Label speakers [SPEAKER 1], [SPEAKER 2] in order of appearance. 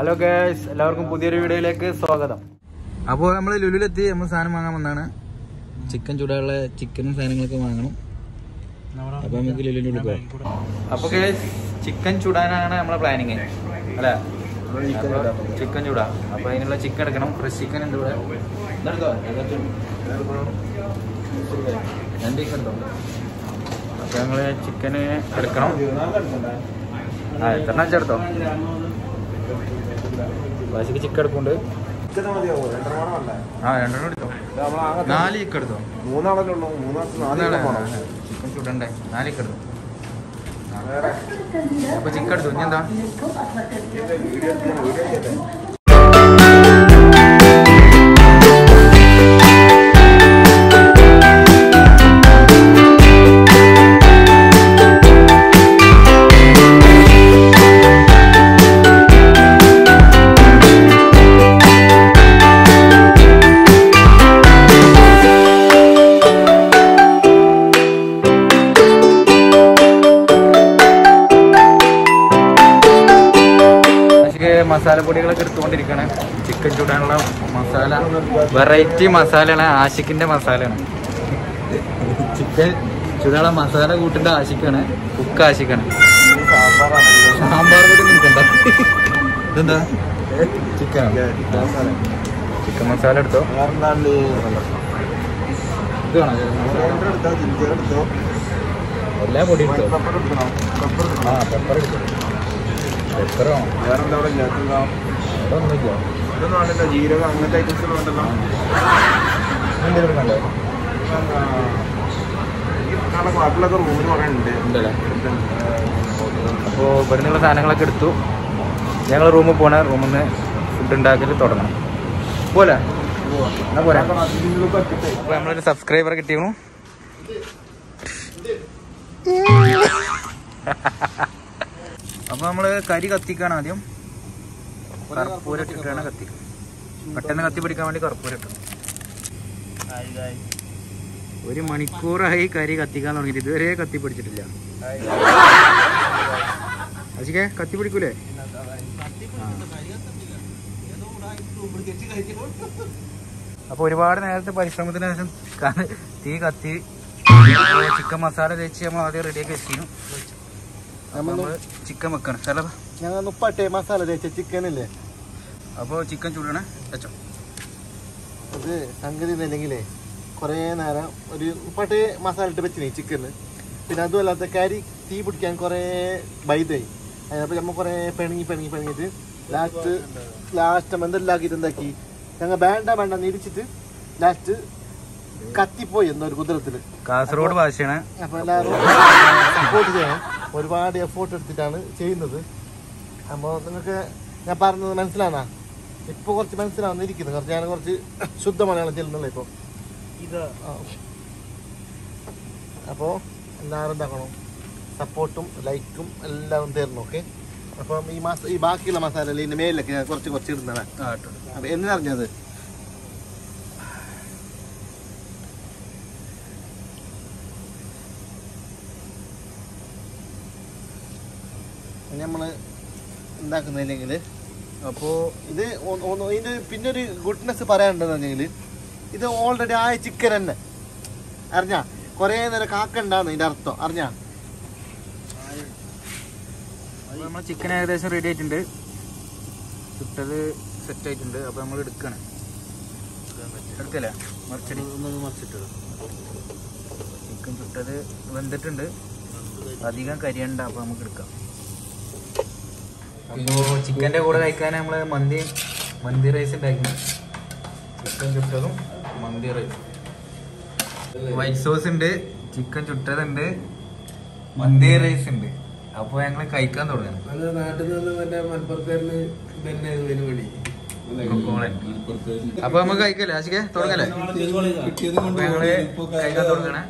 [SPEAKER 1] Hello girls എല്ലാവർക്കും പുതിയൊരു വീഡിയോയിലേക്ക് സ്വാഗതം. അപ്പോൾ നമ്മൾ ലുലുലെത്തി. നമ്മൾ സാധനം വാങ്ങാൻ വന്നാണ്. ചിക്കൻ ചൂടാനുള്ള ചിക്കനും സാധനങ്ങളൊക്കെ വാങ്ങണം. അപ്പോൾ നമുക്ക് ലുലുവിന്റെ കൊടുക്കാം അപ്പോൾ ഗേഴ്സ് ചിക്കൻ ചൂടാനാണ് നമ്മളെ പ്ലാനിങ് അല്ലേ? ചിക്കൻ ചൂടാ. അപ്പോൾ അതിനുള്ള ചിക്കൻ എടുക്കണം. ഫ്രഷ് ചിക്കൻ ഉണ്ട് ഇവിടെ? രണ്ട് ചിക്കൻ എടുത്തോ? അപ്പോൾ ഞങ്ങൾ ചിക്കന് എടുക്കണം. ആ എത്ര വെച്ചെടുത്തോ വാശിക്ക് ചിക്കൻ എടുക്കുന്നുണ്ട്. ആ രണ്ടെണ്ണം എടുത്തോ. നാല് ചിക്കൻ എടുത്തോ?
[SPEAKER 2] മൂന്നാളല്ലേ ഉള്ളൂ. മൂന്നാൾക്ക്
[SPEAKER 1] ചിക്കൻ ചുടണ്ടേ? നാല് ചിക്കൻ എടുത്തോ? അപ്പൊ ചിക്കൻ എടുത്തു? ഇനി എന്താ? മസാലപ്പൊടികളൊക്കെ എടുത്തുകൊണ്ടിരിക്കുകയാണ് ചിക്കൻ ചൂടാനുള്ള മസാല. വെറൈറ്റി മസാലയാണ്. ആഷിക്കിന്റെ മസാലയാണ്. ചിക്കൻ ചൂടാനുള്ള മസാല കൂട്ടിന്റെ ആശിക്കാണ്. കുക്ക്
[SPEAKER 2] ആശിക്കാണ്.
[SPEAKER 1] സാമ്പാർ കൂടി നിൽക്കണ്ട. ഇതെന്താ? ചിക്കൻ. ചിക്കൻ മസാല എടുത്തോ? ഇത്. എല്ലാ പൊടി എടുത്തോ? ആ പെപ്പർ എടുത്തോ? പെപ്പറോ
[SPEAKER 2] വേറെന്താ കുറേ ഉണ്ട്
[SPEAKER 1] അപ്പോൾ ഇവിടെ സാധനങ്ങളൊക്കെ എടുത്തു ഞങ്ങൾ റൂമിൽ പോണ റൂമിൽ നിന്ന് ഫുഡ് ഉണ്ടാക്കൽ തുടങ്ങണം പോലെ എന്നാ പോരാ. അപ്പോൾ നമ്മളൊരു സബ്സ്ക്രൈബർ കിട്ടിയിരുന്നു അപ്പോൾ നമ്മൾ കരി കത്തിക്കാണ് ആദ്യം. കർപ്പൂരിട്ടിട്ടാണ് കത്തിക്കുക പെട്ടെന്ന് കത്തി പിടിക്കാൻ വേണ്ടി കർപ്പൂരം ഇട്ടു ഒരു മണിക്കൂറായി കരി കത്തിക്കാൻ തുടങ്ങിയിട്ട് ഇതുവരെ കത്തി പിടിച്ചിട്ടില്ല. അശിക്കെ കത്തി പിടിക്കൂലേ? അപ്പൊ ഒരുപാട് നേരത്തെ പരിശ്രമത്തിന് ശേഷം തീ കത്തി ചിക്കൻ മസാല തേച്ച് നമ്മൾ ആദ്യം റെഡിയാക്കി വെച്ചിരുന്നു. നമ്മൾ ചിക്കൻ വെക്കണം. ചില
[SPEAKER 2] ഞങ്ങൾ ഉപ്പട്ടെ മസാല തേച്ച ചിക്കൻ അല്ലേ?
[SPEAKER 1] അപ്പോൾ ചിക്കൻ ചൂടണേ. വെച്ചോ
[SPEAKER 2] അത് സംഗതി ഇല്ലെങ്കിലേ കുറേ നേരം ഒരു ഉപ്പട്ടെ മസാല ഇട്ട് വെച്ചിനി ചിക്കന് പിന്നെ അതുമല്ലാത്ത കരി തീ പിടിക്കാൻ കുറേ ബൈതായി. അതിനപ്പോൾ നമ്മൾ കുറേ പിണങ്ങി പിണങ്ങി പിണങ്ങിയിട്ട് ലാസ്റ്റ് ലാസ്റ്റ് എന്തെല്ലാക്കിയിട്ട് എന്താക്കി? ഞങ്ങൾ വേണ്ട വേണ്ട നിരിച്ചിട്ട് ലാസ്റ്റ് കത്തിപ്പോയി എന്തോ ഒരു കുതിരത്തിൽ
[SPEAKER 1] കാസർഗോഡ് ഭാഷയാണ്.
[SPEAKER 2] അപ്പൊ എല്ലാവരും സപ്പോർട്ട് ചെയ്യണം. ഒരുപാട് എഫോർട്ട് എടുത്തിട്ടാണ് ചെയ്യുന്നത്. അപ്പോൾ നിങ്ങൾക്ക് ഞാൻ പറഞ്ഞത് മനസ്സിലാണോ? ഇപ്പോൾ കുറച്ച് മനസ്സിലാവുന്നിരിക്കുന്നു കുറച്ച് ഞാൻ കുറച്ച് ശുദ്ധ മലയാളം ചെല്ലുന്നുള്ളൂ ഇപ്പോൾ ഇത്. അപ്പോൾ എല്ലാവരും എന്താക്കണം സപ്പോർട്ടും ലൈക്കും എല്ലാവരും തരണം ഓക്കെ? അപ്പം ഈ മാസം ഈ ബാക്കിയുള്ള മസാല ഇതിന്റെ മേലിലൊക്കെ ഞാൻ കുറച്ച് കുറച്ച് ഇടുന്നതാണ്
[SPEAKER 1] ആ
[SPEAKER 2] നമ്മൾ ഉണ്ടാക്കുന്നില്ലെങ്കിൽ
[SPEAKER 1] അപ്പോൾ
[SPEAKER 2] ഇത് ഇതിന്റെ പിന്നെ ഒരു ഗുഡ്നെസ് പറയാനുണ്ടെന്നുണ്ടെങ്കിൽ ഇത് ഓൾറെഡി ആയ ചിക്കൻ തന്നെ. അറിഞ്ഞാ? കുറേ നേരം കാക്കണ്ടാന്ന് ഇതിന്റെ അർത്ഥം. അറിഞ്ഞാ?
[SPEAKER 1] നമ്മൾ ചിക്കൻ ഏകദേശം റെഡി ആയിട്ടുണ്ട്. ചുട്ടത് സെറ്റ് ആയിട്ടുണ്ട്. അപ്പോൾ നമ്മൾ എടുക്കണം. എടുക്കല്ലേ? മറിച്ചടി.
[SPEAKER 2] ഒന്നും മറിച്ചിട്ടത്
[SPEAKER 1] ചിക്കൻ ചുട്ടത് വെന്തിട്ടുണ്ട്. അധികം കരിയണ്ട അപ്പോൾ നമുക്ക് എടുക്കാം. അപ്പോൾ ചിക്കന്റെ കൂടെ കഴിക്കാൻ നമ്മൾ മന്തി മന്തി റൈസ് ഉണ്ടാക്കി ചിക്കൻ ചുട്ടതും മന്തി റൈസ് വൈറ്റ് സോസ് ഉണ്ട് ചിക്കൻ ചുട്ടതുണ്ട് മന്തി റൈസ് ഉണ്ട്. അപ്പോൾ ഞങ്ങൾ കഴിക്കാൻ തുടങ്ങണം
[SPEAKER 2] നാട്ടിൽ നിന്ന് മറ്റേ മലപ്പുറത്തേന് തന്നെ വേണ്ടി.
[SPEAKER 1] അപ്പൊ നമുക്ക് കഴിക്കല്ലേ? ആശിക്കെ തുടങ്ങല്ലേ? ഞങ്ങൾ കഴിക്കാൻ തുടങ്ങണേ.